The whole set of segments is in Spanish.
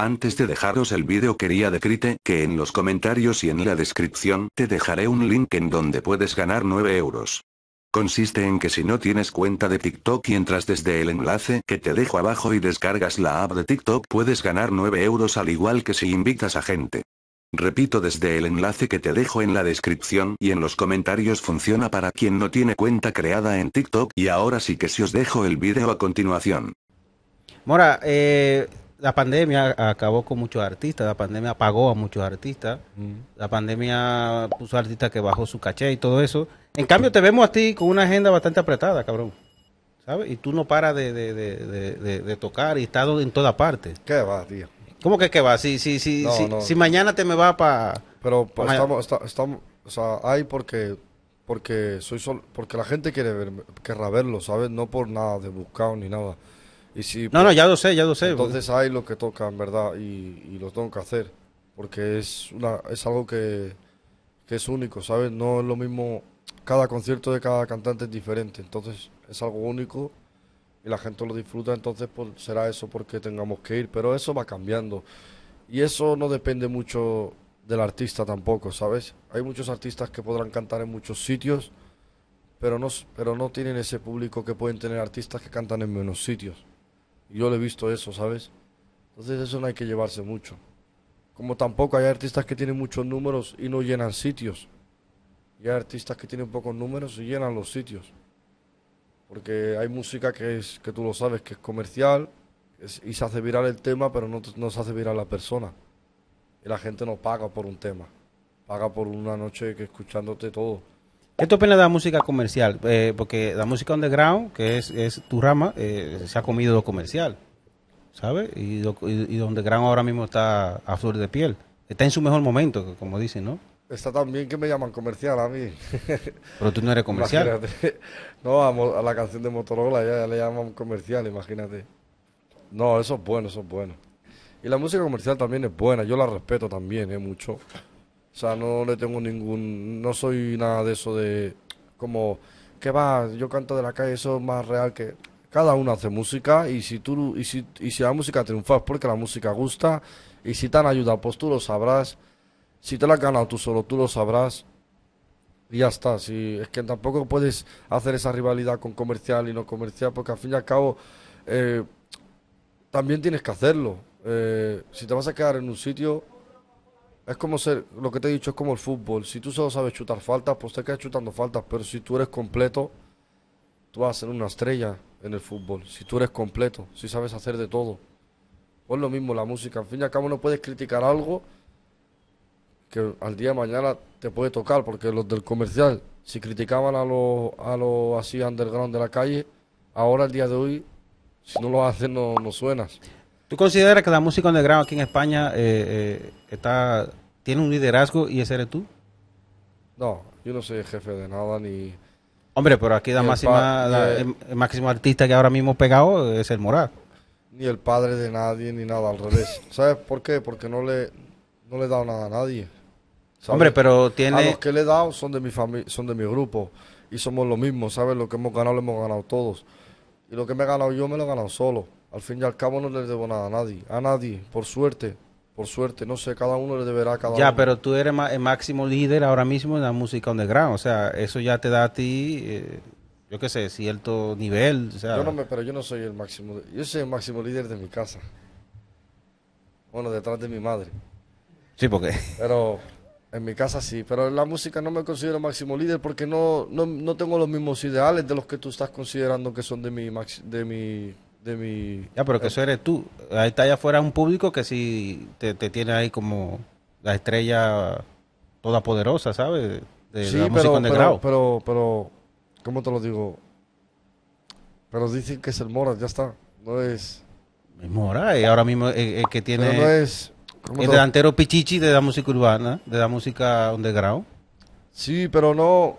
Antes de dejaros el vídeo quería decirte que en los comentarios y en la descripción te dejaré un link en donde puedes ganar 9 euros. Consiste en que si no tienes cuenta de TikTok y entras desde el enlace que te dejo abajo y descargas la app de TikTok puedes ganar 9 euros al igual que si invitas a gente. Repito desde el enlace que te dejo en la descripción y en los comentarios funciona para quien no tiene cuenta creada en TikTok y ahora sí que si os dejo el vídeo a continuación. Mora, eh, la pandemia acabó con muchos artistas, la pandemia apagó a muchos artistas, la pandemia puso a artistas que bajó su caché y todo eso. En cambio, te vemos a ti con una agenda bastante apretada, cabrón. ¿Sabes? Y tú no paras de, de, de, de tocar y estás en toda parte. ¿Qué va, tío? ¿Cómo que qué va? Si, si, si, si, si mañana te me va para... Pero estamos, estamos, o sea, hay porque porque soy sol, porque la gente quiere ver, querrá verlo, ¿sabes? No por nada de buscado ni nada no, no, ya lo sé, ya lo sé. Entonces hay lo que toca, en verdad, y, y lo tengo que hacer. Porque es, una, es algo que, es único, ¿sabes? No es lo mismo. Cada concierto de cada cantante es diferente. Entonces es algo único y la gente lo disfruta. Entonces pues, será eso porque tengamos que ir. Pero eso va cambiando. Y eso no depende mucho del artista tampoco, ¿sabes? Hay muchos artistas que podrán cantar en muchos sitios, pero no, pero no tienen ese público que pueden tener artistas que cantan en menos sitios. Yo lo he visto eso, ¿sabes? Entonces eso no hay que llevarse mucho. Como tampoco hay artistas que tienen muchos números y no llenan sitios. Y hay artistas que tienen pocos números y llenan los sitios. Porque hay música que es, que tú lo sabes, que es comercial y se hace viral el tema, pero no, no se hace viral la persona. Y la gente no paga por un tema. Paga por una noche que escuchándote todo. ¿Qué te opinas de la música comercial? Eh, porque la música underground, que es, es tu rama, eh, se ha comido lo comercial, ¿sabes? Y, lo, y, underground ahora mismo está a flor de piel. Está en su mejor momento, como dicen, ¿no? Está también que me llaman comercial a mí. Pero tú no eres comercial. No, a, la canción de Motorola ya, le llaman comercial, imagínate. No, eso es bueno, eso es bueno. Y la música comercial también es buena, yo la respeto también, ¿eh? Mucho. O sea, no le tengo ningún, no soy nada de eso de como que va, yo canto de la calle, eso es más real que cada uno hace música y si tú y si, y si la música triunfa es porque la música gusta y si te han ayudado pues tú lo sabrás. Si te la has ganado tú solo, tú lo sabrás. Y ya está, si, es que tampoco puedes hacer esa rivalidad con comercial y no comercial, porque al fin y al cabo eh, también tienes que hacerlo. Eh, si te vas a quedar en un sitio, es como ser, lo que te he dicho es como el fútbol. Si tú solo sabes chutar faltas, pues te quedas chutando faltas. Pero si tú eres completo, tú vas a ser una estrella en el fútbol. Si tú eres completo, si sabes hacer de todo. Pues lo mismo la música. Al fin y al cabo no puedes criticar algo que al día de mañana te puede tocar. Porque los del comercial, si criticaban a los a lo así underground de la calle, ahora el día de hoy, si no lo hacen, no, no suenas. ¿Tú consideras que la música underground aquí en España eh, eh, está tiene un liderazgo y ese eres tú? No, yo no soy el jefe de nada ni... Hombre, pero aquí la máxima, el, máximo artista que ahora mismo pegado es el Moral. Ni el padre de nadie, ni nada, al revés. ¿Sabes por qué? Porque no le, no le he dado nada a nadie. Hombre, pero tiene... A los que le he dado son de mi familia, son de mi grupo. Y somos lo mismo, ¿sabes? Lo que hemos ganado lo hemos ganado todos. Y lo que me he ganado yo me lo he ganado solo. Al fin y al cabo no le debo nada a nadie. A nadie, por suerte. Por suerte, no sé, cada uno le deberá a cada ya, uno. Ya, pero tú eres el máximo líder ahora mismo en la música underground. O sea, eso ya te da a ti, eh, yo qué sé, cierto nivel. O sea... yo no me, pero yo no soy el máximo. Yo soy el máximo líder de mi casa. Bueno, detrás de mi madre. Sí, porque. Pero en mi casa sí. Pero en la música no me considero máximo líder porque no, no, no tengo los mismos ideales de los que tú estás considerando que son de mi, de mi de mi... Ya, pero que eso eres tú. Ahí está allá afuera un público que sí te, tiene ahí como la estrella toda poderosa, ¿sabes? De sí, la pero, pero, pero, pero, ¿cómo te lo digo? Pero dicen que es el Mora, ya está. No es... Mora, y ahora mismo el, que tiene... no es... El delantero pichichi de la música urbana, de la música underground. Sí, pero no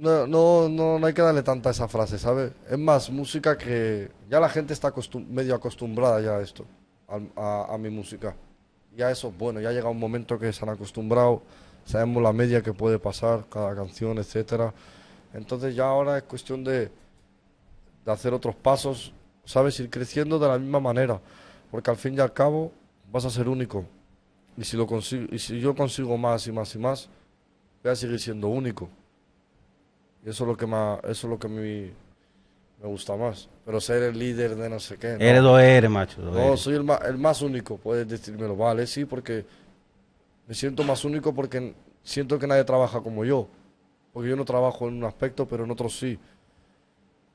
no, no, no, hay que darle tanta esa frase, ¿sabes? Es más música que ya la gente está medio acostumbrada ya a esto, a, mi música. Ya eso es bueno, ya llega un momento que se han acostumbrado, sabemos la media que puede pasar, cada canción, etcétera. Entonces ya ahora es cuestión de, de hacer otros pasos, ¿sabes? Ir creciendo de la misma manera, porque al fin y al cabo vas a ser único. Y si, lo consigo, y si yo consigo más y más y más, voy a seguir siendo único. Y eso es lo que más, eso es lo que a mí me gusta más. Pero ser el líder de no sé qué. no. Eres lo eres, macho. No, eres. soy el más, el más único, puedes decírmelo, vale, sí, porque me siento más único porque siento que nadie trabaja como yo. Porque yo no trabajo en un aspecto, pero en otro sí.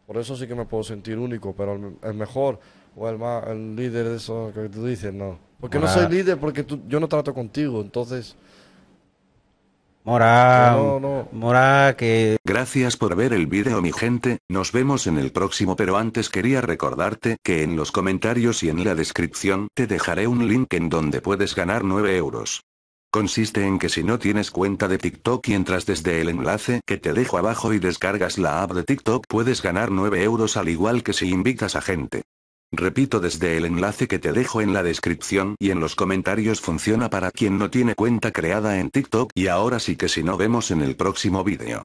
Por eso sí que me puedo sentir único, pero el, el mejor o el más, el líder de eso que tú dices, no. Porque no soy líder porque tú- yo no trato contigo, entonces, Mora, No, no. Mora, que Gracias por ver el vídeo mi gente, nos vemos en el próximo pero antes quería recordarte que en los comentarios y en la descripción te dejaré un link en donde puedes ganar 9 euros. Consiste en que si no tienes cuenta de TikTok y entras desde el enlace que te dejo abajo y descargas la app de TikTok puedes ganar 9 euros al igual que si invitas a gente. Repito desde el enlace que te dejo en la descripción y en los comentarios funciona para quien no tiene cuenta creada en TikTok y ahora sí que si no vemos en el próximo vídeo.